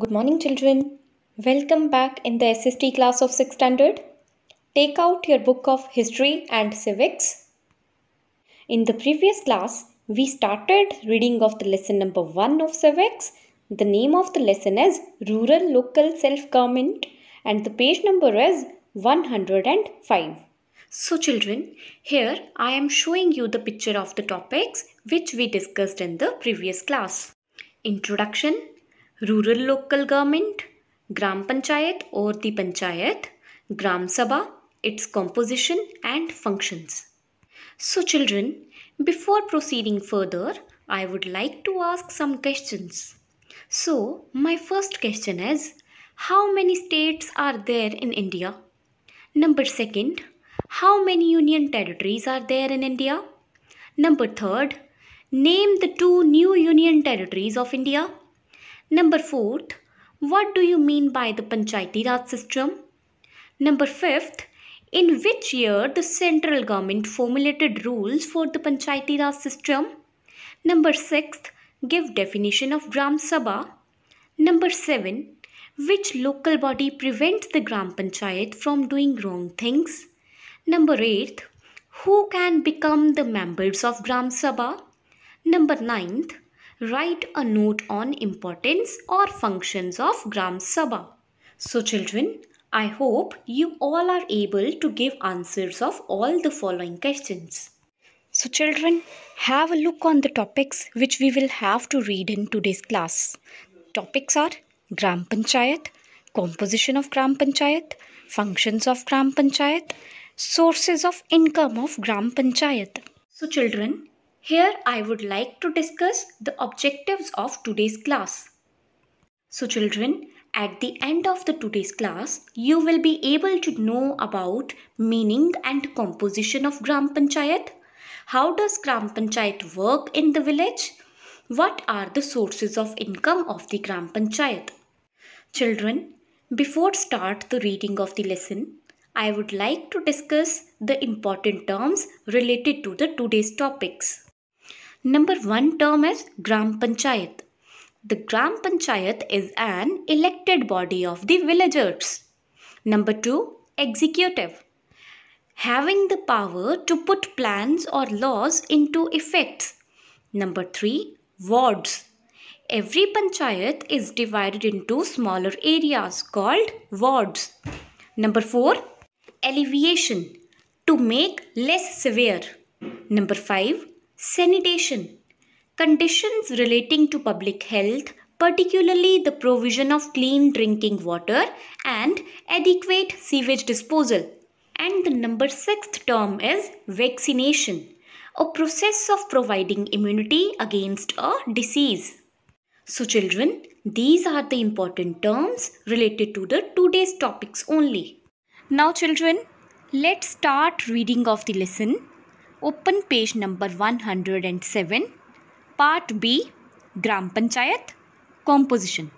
Good morning, children. Welcome back in the SST class of 6th standard. Take out your book of history and civics. In the previous class, we started reading of the lesson number 1 of civics. The name of the lesson is Rural Local Self Government and the page number is 105. So, children, here I am showing you the picture of the topics which we discussed in the previous class. Introduction Rural Local Government, Gram Panchayat or the Panchayat, Gram Sabha, its composition and functions. So, children, before proceeding further, I would like to ask some questions. So, my first question is How many states are there in India? Number second, how many union territories are there in India? Number third, name the two new union territories of India. Number fourth, what do you mean by the Panchayati Raj system? Number fifth, in which year the central government formulated rules for the Panchayati Raj system? Number sixth, give definition of Gram Sabha. Number seven, which local body prevents the Gram Panchayat from doing wrong things? Number 8. Who can become the members of Gram Sabha? Number 9. Write a note on importance or functions of Gram Sabha. So children, I hope you all are able to give answers of all the following questions. So children, have a look on the topics which we will have to read in today's class. Topics are Gram Panchayat, composition of Gram Panchayat, functions of Gram Panchayat, sources of income of Gram Panchayat. So children, here I would like to discuss the objectives of today's class. So children, at the end of the today's class, you will be able to know about meaning and composition of Gram Panchayat. How does Gram Panchayat work in the village? What are the sources of income of the Gram Panchayat? Children, before start the reading of the lesson, I would like to discuss the important terms related to the today's topics. Number one term is Gram Panchayat. The Gram Panchayat is an elected body of the villagers. Number two, Executive. Having the power to put plans or laws into effect. Number three, Wards. Every panchayat is divided into smaller areas called wards. Number 4 alleviation to make less severe. Number 5 sanitation conditions relating to public health particularly the provision of clean drinking water and adequate sewage disposal. And the number 6th term is vaccination a process of providing immunity against a disease. So children, these are the important terms related to the today's topics only. Now children, let's start reading of the lesson. Open page number 107, part B, Gram Panchayat, composition.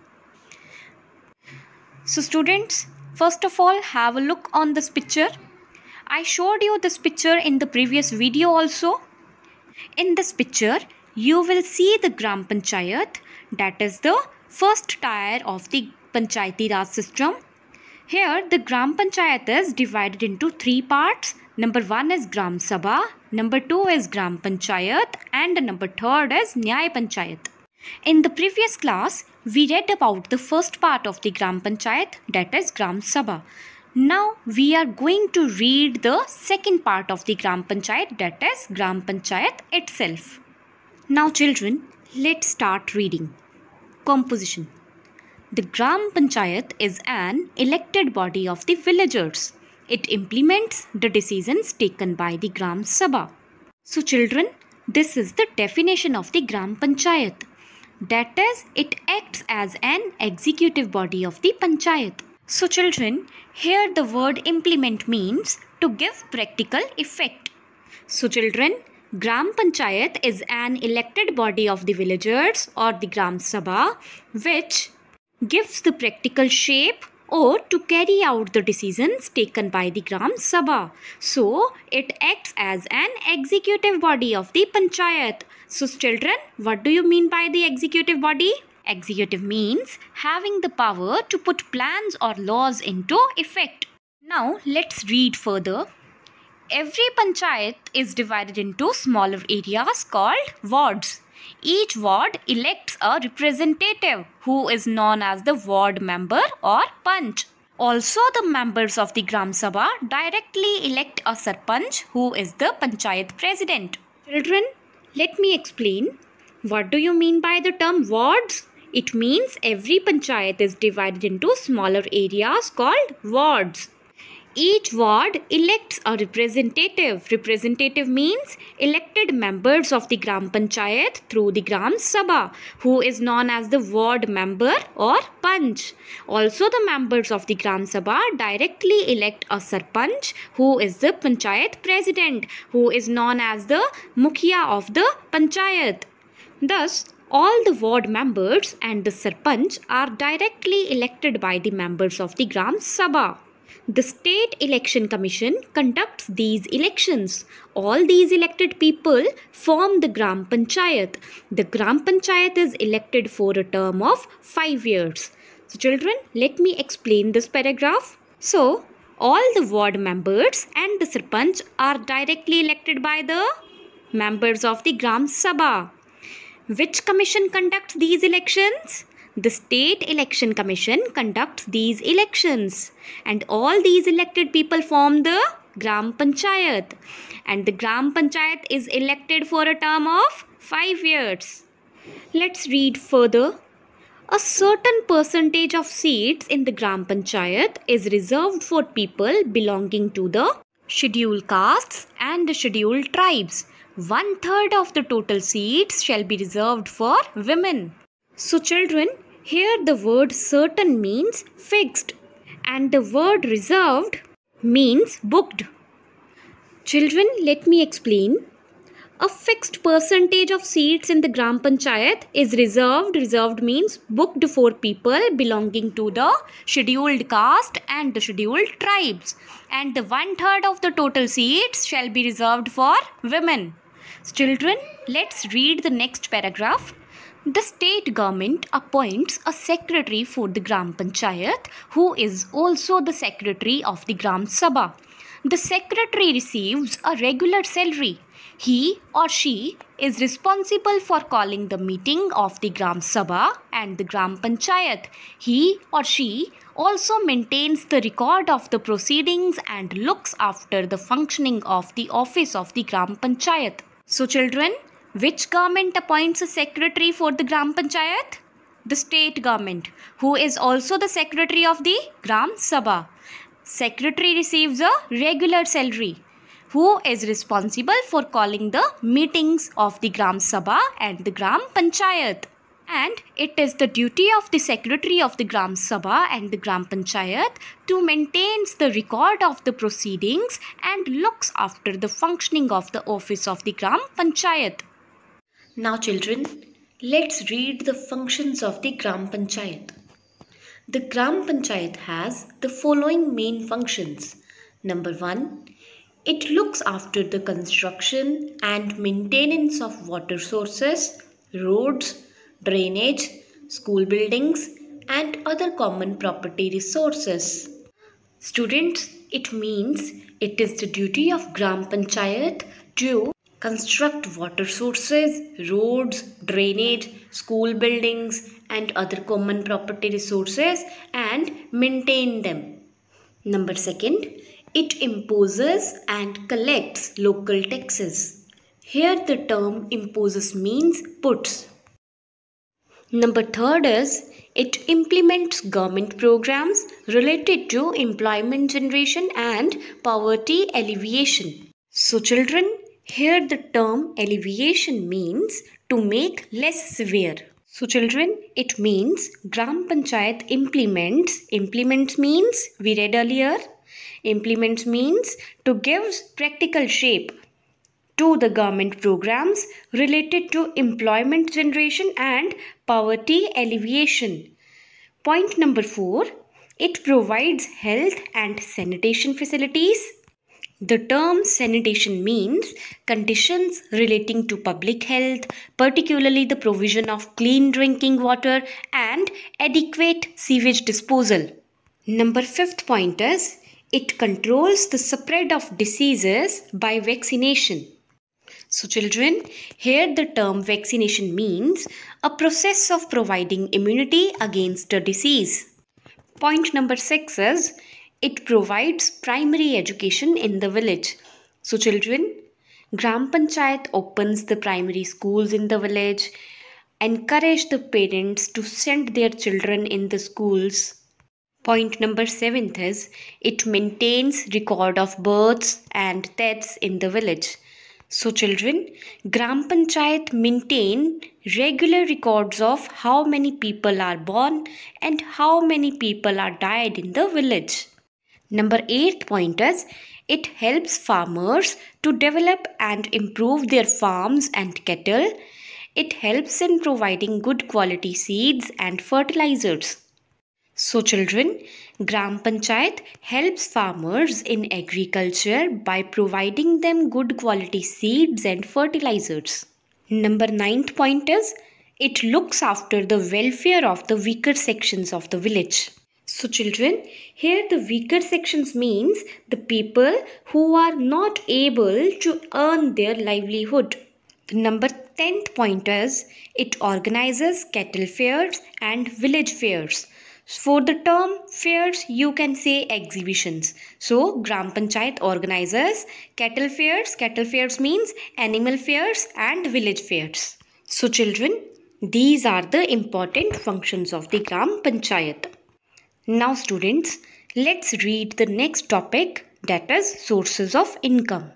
So students, first of all have a look on this picture. I showed you this picture in the previous video also. In this picture, you will see the Gram Panchayat that is the first tier of the Panchayati Raj system. Here the Gram Panchayat is divided into three parts. Number one is Gram Sabha, number two is Gram Panchayat and number 3 is Nyay Panchayat. In the previous class, we read about the first part of the Gram Panchayat that is Gram Sabha. Now we are going to read the second part of the Gram Panchayat that is Gram Panchayat itself. Now children, let's start reading. Composition The Gram Panchayat is an elected body of the villagers. It implements the decisions taken by the Gram Sabha. So children, this is the definition of the Gram Panchayat. That is, it acts as an executive body of the Panchayat. So children, here the word implement means to give practical effect. So children, Gram Panchayat is an elected body of the villagers or the Gram Sabha which gives the practical shape or to carry out the decisions taken by the Gram Sabha. So, it acts as an executive body of the Panchayat. So, children, what do you mean by the executive body? Executive means having the power to put plans or laws into effect. Now let's read further. Every panchayat is divided into smaller areas called wards. Each ward elects a representative who is known as the ward member or panch. Also, the members of the Gram Sabha directly elect a sarpanch who is the panchayat president. Children, let me explain. What do you mean by the term wards? It means every panchayat is divided into smaller areas called wards. Each ward elects a representative. Representative means elected members of the Gram Panchayat through the Gram Sabha, who is known as the ward member or Panch. Also, the members of the Gram Sabha directly elect a Sarpanch, who is the Panchayat president, who is known as the Mukhiya of the Panchayat. Thus, all the ward members and the Sarpanch are directly elected by the members of the Gram Sabha. The State Election Commission conducts these elections. All these elected people form the Gram Panchayat. The Gram Panchayat is elected for a term of 5 years. So children, let me explain this paragraph. So, all the ward members and the Sarpanch are directly elected by the members of the Gram Sabha. Which commission conducts these elections? The State Election Commission conducts these elections and all these elected people form the Gram Panchayat and the Gram Panchayat is elected for a term of 5 years. Let's read further. A certain percentage of seats in the Gram Panchayat is reserved for people belonging to the scheduled castes and the scheduled tribes. One third of the total seats shall be reserved for women. So, children, here the word certain means fixed and the word reserved means booked. Children, let me explain. A fixed percentage of seats in the Gram Panchayat is reserved. Reserved means booked for people belonging to the scheduled caste and the scheduled tribes. And the one third of the total seats shall be reserved for women. Children, let's read the next paragraph. The state government appoints a secretary for the Gram Panchayat who is also the secretary of the Gram Sabha. The secretary receives a regular salary. He or she is responsible for calling the meeting of the Gram Sabha and the Gram Panchayat. He or she also maintains the record of the proceedings and looks after the functioning of the office of the Gram Panchayat. So children, which government appoints a secretary for the Gram Panchayat? The state government, who is also the secretary of the Gram Sabha. Secretary receives a regular salary who is responsible for calling the meetings of the Gram Sabha and the Gram Panchayat. And it is the duty of the secretary of the Gram Sabha and the Gram Panchayat to maintain the record of the proceedings and looks after the functioning of the office of the Gram Panchayat. Now children, let's read the functions of the Gram Panchayat. The Gram Panchayat has the following main functions. Number 1. It looks after the construction and maintenance of water sources, roads, drainage, school buildings and other common property resources. Students, it means it is the duty of Gram Panchayat to construct water sources, roads, drainage, school buildings and other common property resources and maintain them. Number second, it imposes and collects local taxes. Here the term imposes means puts. Number third is it implements government programs related to employment generation and poverty alleviation. So children, here the term alleviation means to make less severe. So children, it means Gram Panchayat implements. Implements means, we read earlier, implements means to give practical shape to the government programs related to employment generation and poverty alleviation. Point number four, it provides health and sanitation facilities The term sanitation means conditions relating to public health, particularly the provision of clean drinking water and adequate sewage disposal. Number fifth point is it controls the spread of diseases by vaccination. So children, here the term vaccination means a process of providing immunity against a disease. Point number 6 is it provides primary education in the village. So children, Gram Panchayat opens the primary schools in the village, encourage the parents to send their children in the schools. Point number 7 is it maintains record of births and deaths in the village. So children, Gram Panchayat maintain regular records of how many people are born and how many people are died in the village. Number 8 point is it helps farmers to develop and improve their farms and cattle. It helps in providing good quality seeds and fertilizers. So children, Gram Panchayat helps farmers in agriculture by providing them good quality seeds and fertilizers. Number 9 point is it looks after the welfare of the weaker sections of the village. So children, here the weaker sections means the people who are not able to earn their livelihood. The number 10th point is it organizes cattle fairs and village fairs. For the term fairs, you can say exhibitions. So, Gram Panchayat organizes cattle fairs. Cattle fairs means animal fairs and village fairs. So, children, these are the important functions of the Gram Panchayat. Now students, let's read the next topic that is sources of income.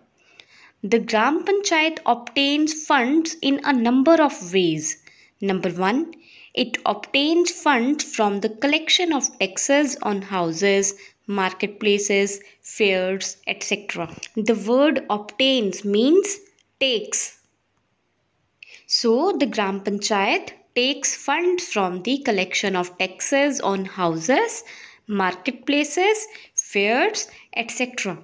The Gram Panchayat obtains funds in a number of ways. Number 1. It obtains funds from the collection of taxes on houses, marketplaces, fairs, etc. The word obtains means takes. So the Gram Panchayat takes funds from the collection of taxes on houses, marketplaces, fairs, etc.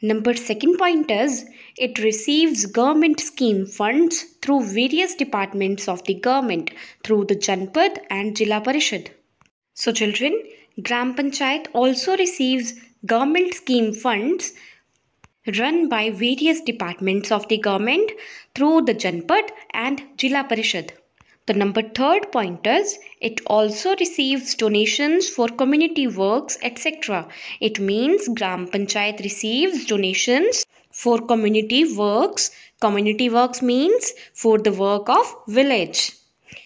Number second point is it receives government scheme funds through various departments of the government through the Janpad and Jila Parishad. So children, Gram Panchayat also receives government scheme funds run by various departments of the government through the Janpad and Jila Parishad. The number third point is it also receives donations for community works etc. It means Gram Panchayat receives donations for community works. Community works means for the work of village.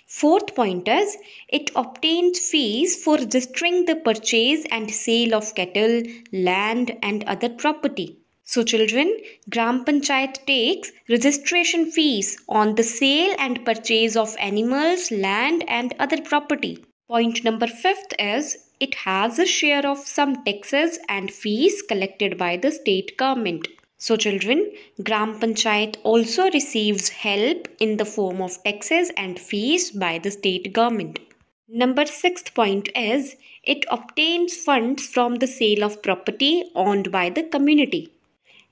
Fourth point is it obtains fees for registering the purchase and sale of cattle, land and other property. So children, Gram Panchayat takes registration fees on the sale and purchase of animals, land and other property. Point number fifth is it has a share of some taxes and fees collected by the state government. So children, Gram Panchayat also receives help in the form of taxes and fees by the state government. Number sixth point is it obtains funds from the sale of property owned by the community.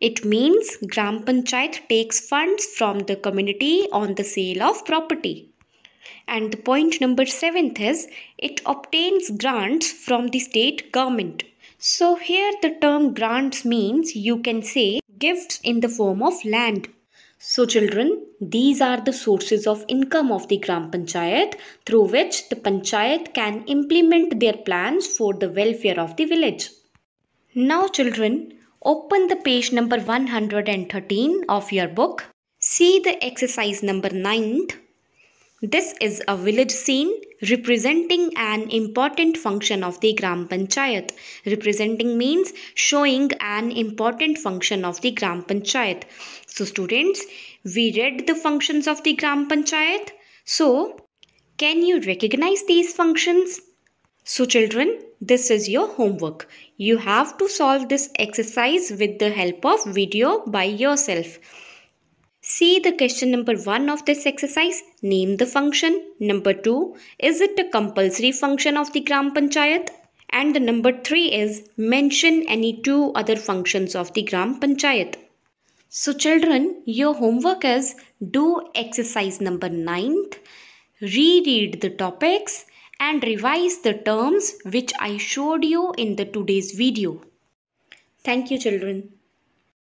It means Gram Panchayat takes funds from the community on the sale of property. And the point number seventh is it obtains grants from the state government. So here the term grants means you can say gifts in the form of land. So children, these are the sources of income of the Gram Panchayat through which the Panchayat can implement their plans for the welfare of the village. Now children, Open the page number 113 of your book. See the exercise number 9. This is a village scene representing an important function of the Gram Panchayat. Representing means showing an important function of the Gram Panchayat. So students, we read the functions of the Gram Panchayat. So, can you recognize these functions? So children, this is your homework. You have to solve this exercise with the help of video by yourself. See the question number 1 of this exercise. Name the function. Number 2. Is it a compulsory function of the Gram Panchayat? And the number 3 is mention any two other functions of the Gram Panchayat. So children, your homework is do exercise number 9, reread the topics and revise the terms which I showed you in the today's video. Thank you children.